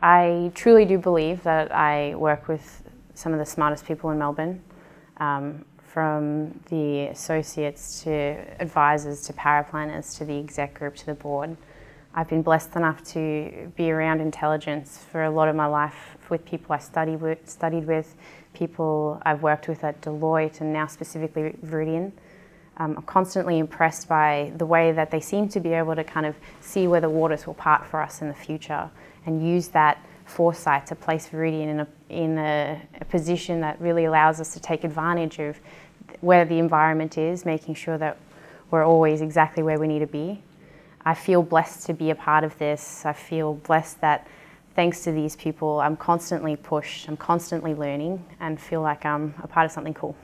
I truly do believe that I work with some of the smartest people in Melbourne, um, from the associates to advisors to paraplanners to the exec group to the board. I've been blessed enough to be around intelligence for a lot of my life with people I study with, studied with, people I've worked with at Deloitte and now specifically Viridian. Um, I'm constantly impressed by the way that they seem to be able to kind of see where the waters will part for us in the future and use that foresight to place Viridian in, a, in a, a position that really allows us to take advantage of where the environment is, making sure that we're always exactly where we need to be. I feel blessed to be a part of this. I feel blessed that thanks to these people, I'm constantly pushed, I'm constantly learning, and feel like I'm a part of something cool.